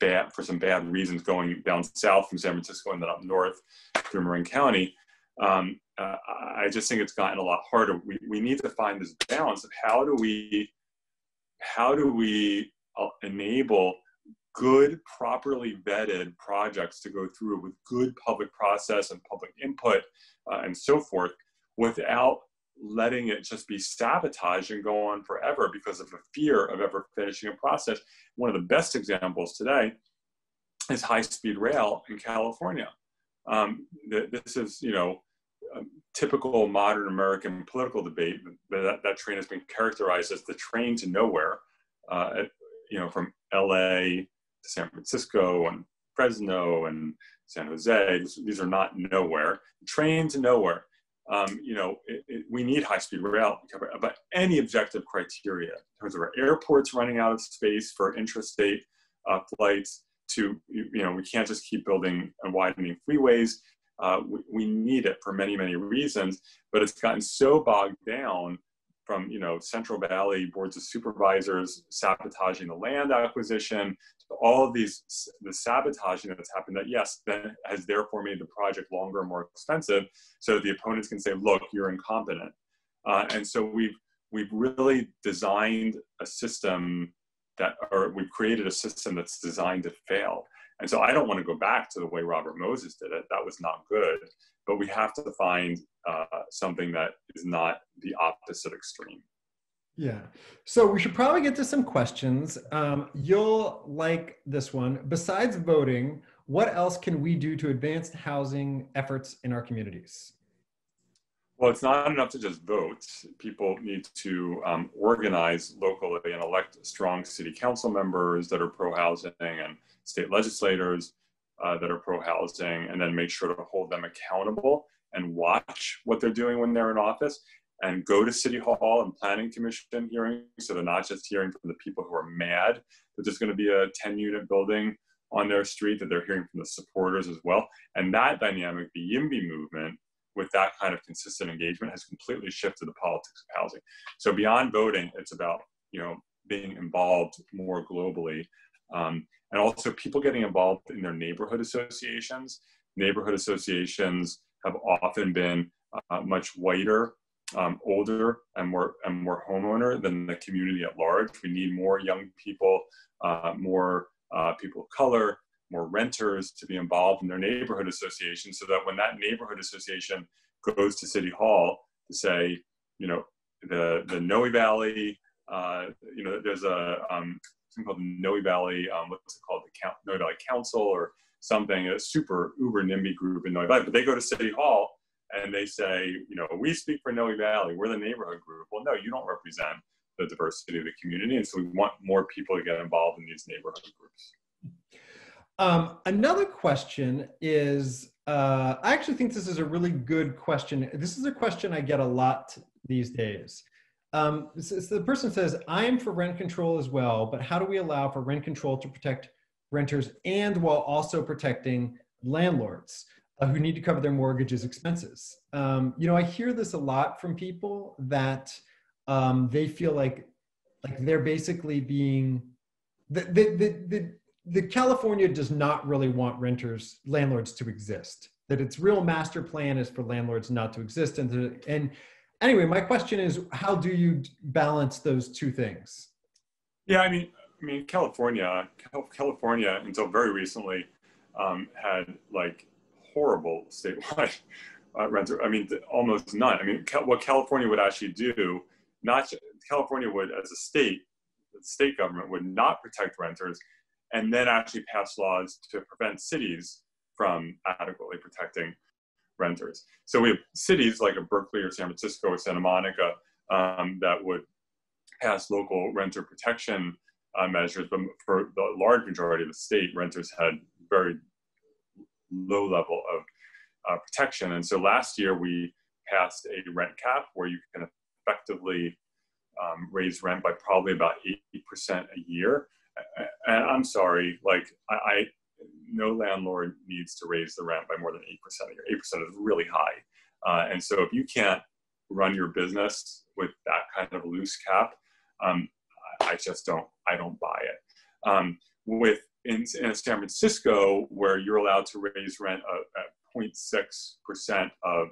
C: bad for some bad reasons going down south from San Francisco and then up north through Marin County. Um, uh, I just think it's gotten a lot harder. We, we need to find this balance of how do we how do we uh, enable good, properly vetted projects to go through with good public process and public input uh, and so forth without letting it just be sabotaged and go on forever because of a fear of ever finishing a process. One of the best examples today is high-speed rail in California. Um, this is, you know, typical modern American political debate. That, that train has been characterized as the train to nowhere, uh, you know, from LA to San Francisco and Fresno and San Jose. These are not nowhere. Train to nowhere um, you know, it, it, we need high-speed rail, but any objective criteria in terms of our airports running out of space for intrastate uh, flights to, you know, we can't just keep building and widening freeways. Uh, we, we need it for many, many reasons, but it's gotten so bogged down from you know Central Valley boards of supervisors sabotaging the land acquisition, to all of these the sabotaging that's happened that yes then has therefore made the project longer and more expensive, so the opponents can say, look, you're incompetent, uh, and so we've we've really designed a system that or we've created a system that's designed to fail. And so I don't want to go back to the way Robert Moses did it. That was not good. But we have to find uh, something that is not the opposite extreme.
B: Yeah. So we should probably get to some questions. Um, you'll like this one. Besides voting, what else can we do to advance housing efforts in our communities?
C: Well, it's not enough to just vote. People need to um, organize locally and elect strong city council members that are pro housing and state legislators uh, that are pro housing, and then make sure to hold them accountable and watch what they're doing when they're in office and go to city hall and planning commission hearings so they're not just hearing from the people who are mad that there's going to be a 10 unit building on their street that they're hearing from the supporters as well and that dynamic the yimby movement with that kind of consistent engagement has completely shifted the politics of housing so beyond voting it's about you know being involved more globally um, and also people getting involved in their neighborhood associations neighborhood associations have often been uh, much whiter, um, older, and more and more homeowner than the community at large. We need more young people, uh, more uh, people of color, more renters to be involved in their neighborhood association, so that when that neighborhood association goes to City Hall to say, you know, the the Noe Valley, uh, you know, there's a um, something called the Noe Valley, um, what's it called, the Count, Noe Valley Council or something, a super uber NIMBY group in Noe Valley, but they go to City Hall and they say, you know, we speak for Noe Valley, we're the neighborhood group. Well, no, you don't represent the diversity of the community. And so we want more people to get involved in these neighborhood groups.
B: Um, another question is uh, I actually think this is a really good question. This is a question I get a lot these days. Um, so the person says, I am for rent control as well, but how do we allow for rent control to protect renters and while also protecting landlords. uh, who need to cover their mortgages expenses. Um, you know, I hear this a lot from people that um, they feel like like they're basically being the the, the the the California does not really want renters landlords to exist. That its real master plan is for landlords not to exist. And to, and anyway, my question is, how do you balance those two things?
C: Yeah, I mean, I mean, California, California until very recently um, had like horrible statewide uh, renter. I mean, almost none. I mean, what California would actually do, not California would, as a state, the state government would not protect renters, and then actually pass laws to prevent cities from adequately protecting renters. So we have cities like a Berkeley or San Francisco or Santa Monica um, that would pass local renter protection uh, measures, but for the large majority of the state, renters had very low level of uh, protection. And so last year we passed a rent cap where you can effectively um, raise rent by probably about 80% a year. And I'm sorry, like I, I, no landlord needs to raise the rent by more than 8% a year. 8% is really high. Uh, and so if you can't run your business with that kind of loose cap, um, I just don't, I don't buy it. Um, with in, in, San Francisco, where you're allowed to raise rent at 0.6% of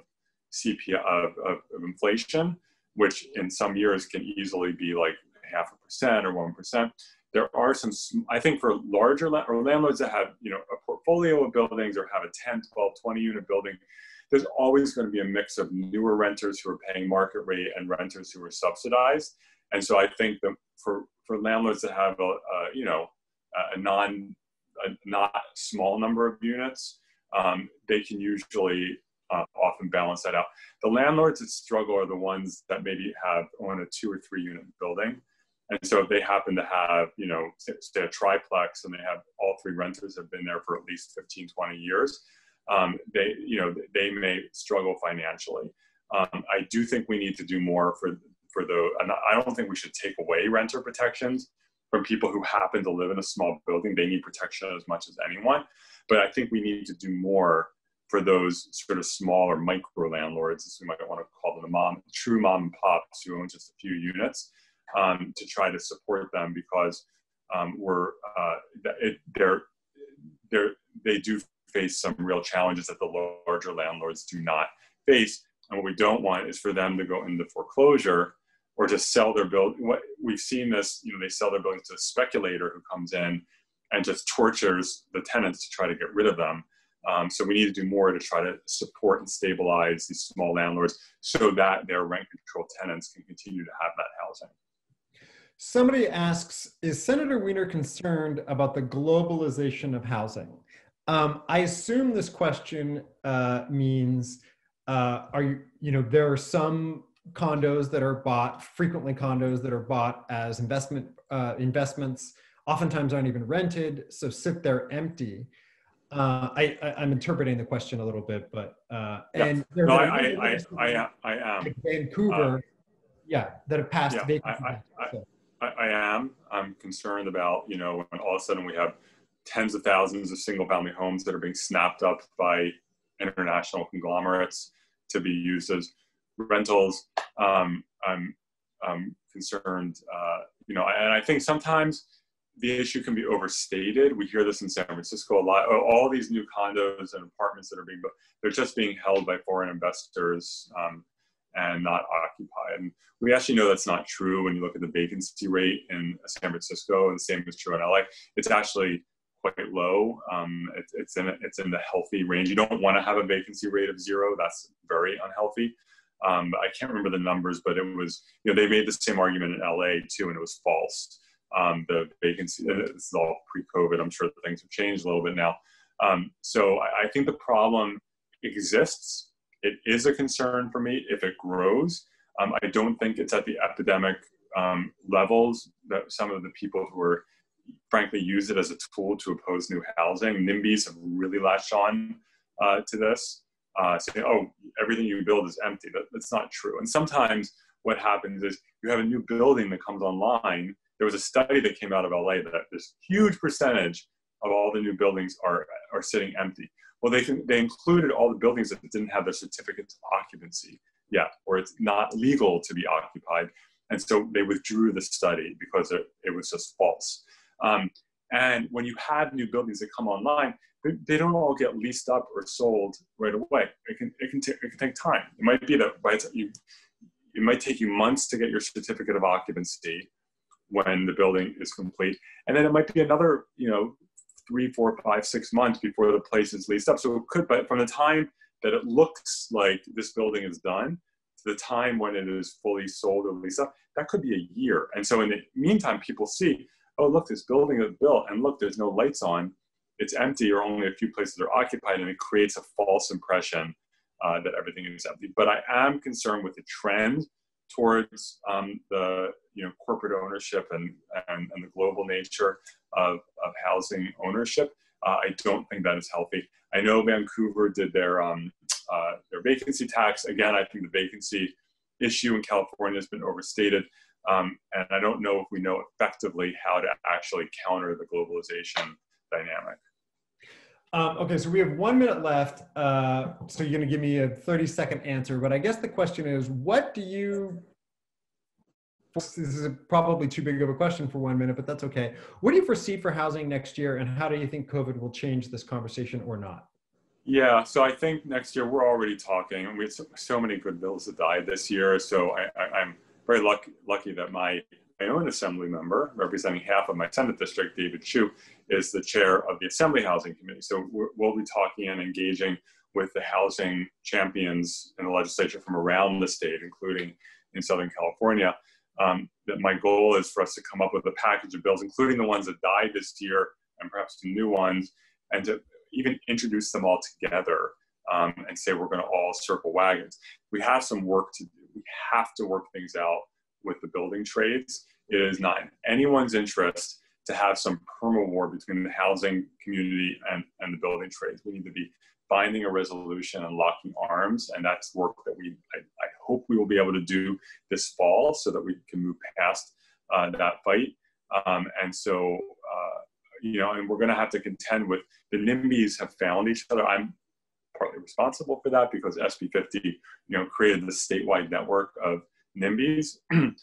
C: CPI of, of, of, inflation, which in some years can easily be like half a percent or one percent. There are some, I think, for larger or landlords that have you know a portfolio of buildings or have a 10, 12, 20 unit building. There's always going to be a mix of newer renters who are paying market rate and renters who are subsidized. And so I think that for for landlords that have a, a you know a non a not small number of units, um, they can usually uh, often balance that out. The landlords that struggle are the ones that maybe have own a two or three unit building. And so if they happen to have, you know, say a triplex and they have all three renters have been there for at least 15, 20 years, um, they, you know, they may struggle financially. Um, I do think we need to do more for, for the, and I don't think we should take away renter protections from people who happen to live in a small building. They need protection as much as anyone. But I think we need to do more for those sort of smaller micro landlords, as we might want to call them, the mom, true mom and pops who own just a few units, um, to try to support them because um, we're uh, it, they're they're they do face some real challenges that the larger landlords do not face. And what we don't want is for them to go into foreclosure or to sell their building. What we've seen this, you know, they sell their buildings to a speculator who comes in and just tortures the tenants to try to get rid of them. Um, so we need to do more to try to support and stabilize these small landlords so that their rent control tenants can continue to have that housing.
B: Somebody asks, is Senator Wiener concerned about the globalization of housing? Um, I assume this question uh, means, uh, are you, you know, there are some condos that are bought, frequently condos that are bought as investment uh, investments, oftentimes aren't even rented, so sit there empty. Uh, I, I, am interpreting the question a little bit, but uh,
C: yeah.
B: and
C: no, I, I, I, I, am
B: Vancouver, uh, yeah, that have passed
C: yeah, vacancy. I, I, so. I, I am. I'm concerned about you know when all of a sudden we have tens of thousands of single-family homes that are being snapped up by international conglomerates to be used as rentals. Um, I'm, I'm concerned, uh, you know, and I think sometimes the issue can be overstated. We hear this in San Francisco a lot. All these new condos and apartments that are being built, they're just being held by foreign investors um, and not occupied. And we actually know that's not true when you look at the vacancy rate in San Francisco, and the same is true in LA. It's actually quite low. Um, it, it's in it's in the healthy range. You don't want to have a vacancy rate of zero. That's very unhealthy. Um, I can't remember the numbers, but it was, you know, they made the same argument in LA too, and it was false. Um, the vacancy, this is all pre-COVID. I'm sure things have changed a little bit now. Um, so I, I, think the problem exists. It is a concern for me if it grows. Um, I don't think it's at the epidemic um, levels that some of the people who are frankly use it as a tool to oppose new housing. NIMBYs have really latched on uh, to this uh, saying, oh, everything you build is empty. That, that's not true. And sometimes what happens is you have a new building that comes online. There was a study that came out of LA that this huge percentage of all the new buildings are, are sitting empty. Well, they can, they included all the buildings that didn't have their certificates of occupancy yet, or it's not legal to be occupied. And so they withdrew the study because it, it was just false. Um, and when you have new buildings that come online, they, they, don't all get leased up or sold right away. It can, it can, t- it can take time. It might be that by you, it might take you months to get your certificate of occupancy when the building is complete. And then it might be another, you know, three, four, five, six months before the place is leased up. So it could, but from the time that it looks like this building is done to the time when it is fully sold or leased up, that could be a year. And so in the meantime, people see, oh, look, this building is built, and look, there's no lights on. It's empty, or only a few places are occupied, and it creates a false impression uh, that everything is empty. But I am concerned with the trend towards um, the you know corporate ownership and, and, and the global nature of, of housing ownership. Uh, I don't think that is healthy. I know Vancouver did their um, uh, their vacancy tax. Again, I think the vacancy issue in California has been overstated. Um, and I don't know if we know effectively how to actually counter the globalization dynamic.
B: Um, okay, so we have one minute left. Uh, so you're going to give me a 30 second answer, but I guess the question is, what do you? This is probably too big of a question for one minute, but that's okay. What do you foresee for housing next year, and how do you think COVID will change this conversation or not?
C: Yeah, so I think next year we're already talking. We had so, so many good bills that died this year, so I, I'm very lucky, lucky that my, my own assembly member, representing half of my Senate district, David Chiu, is the chair of the Assembly Housing Committee. So we'll be talking and engaging with the housing champions in the legislature from around the state, including in Southern California. Um, that my goal is for us to come up with a package of bills, including the ones that died this year and perhaps some new ones, and to even introduce them all together um, and say we're going to all circle wagons. We have some work to do. We have to work things out with the building trades. It is not in anyone's interest to have some perma war between the housing community and, and the building trades. We need to be finding a resolution and locking arms, and that's work that we I, I hope we will be able to do this fall so that we can move past uh, that fight. Um, and so, uh, you know, and we're going to have to contend with the NIMBYs have found each other. I'm partly responsible for that because SB50, you know, created this statewide network of NIMBYs,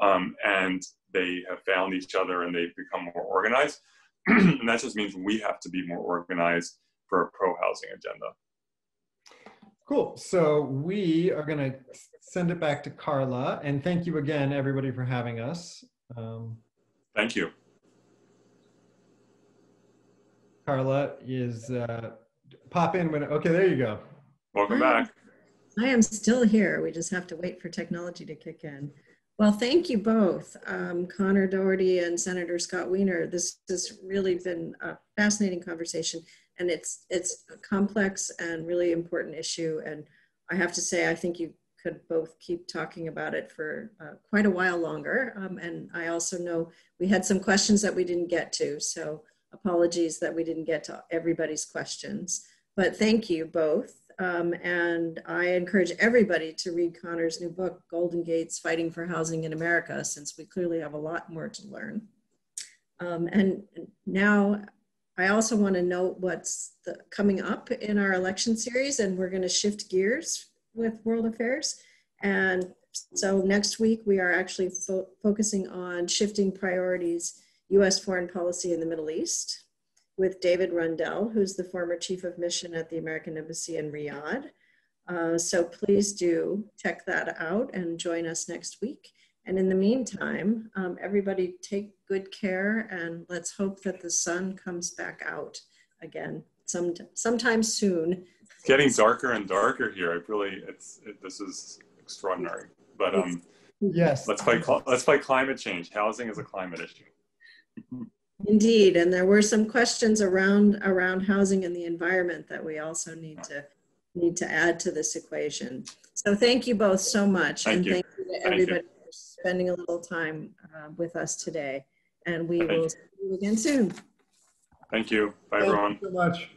C: um, and they have found each other and they've become more organized. and that just means we have to be more organized for a pro housing agenda.
B: Cool. So we are going to send it back to Carla, and thank you again, everybody, for having us. Um,
C: thank you.
B: Carla is uh, pop in when, okay, there you go.
C: Welcome back.
A: I am still here. We just have to wait for technology to kick in. Well, thank you both, um, Conor Dougherty and Senator Scott Wiener. This has really been a fascinating conversation, and it's it's a complex and really important issue. And I have to say, I think you could both keep talking about it for uh, quite a while longer. Um, and I also know we had some questions that we didn't get to, so apologies that we didn't get to everybody's questions. But thank you both. Um, and I encourage everybody to read Conor's new book, Golden Gates Fighting for Housing in America, since we clearly have a lot more to learn. Um, and now I also want to note what's the, coming up in our election series, and we're going to shift gears with world affairs. And so next week, we are actually fo focusing on shifting priorities US foreign policy in the Middle East with David Rundell, who's the former chief of mission at the American Embassy in Riyadh. Uh, so please do check that out and join us next week. And in the meantime, um, everybody take good care and let's hope that the sun comes back out again some, sometime soon.
C: It's getting darker and darker here. I really, it's, it, this is extraordinary. But um,
B: yes,
C: let's fight, let's fight climate change. Housing is a climate issue.
A: Indeed, and there were some questions around around housing and the environment that we also need to need to add to this equation. So thank you both so much,
C: thank
A: and
C: you.
A: thank you to everybody you. for spending a little time uh, with us today. And we thank will you. see you again soon.
C: Thank you. Bye, everyone. thank everyone.
B: You so much.